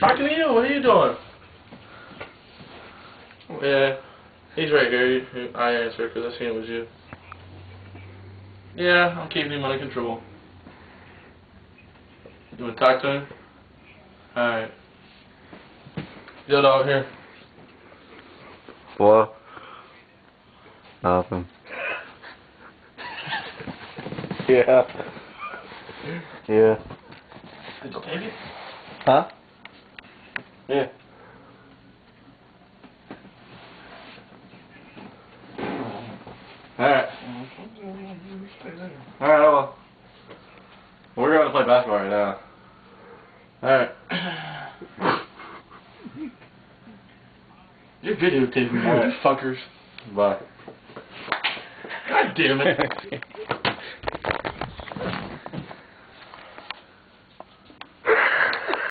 Talking to you. What are you doing? Yeah, he's right here. I answered because I seen it was you. Yeah, I'm keeping him under control. You want to talk to him? Alright. Yo, dog, here. What? Nothing. Yeah. Yeah. Did you take it? Huh? Yeah. Alright. Alright, well. We're going to play basketball right now. Alright. You're videotaping me, you fuckers. Bye. God damn it.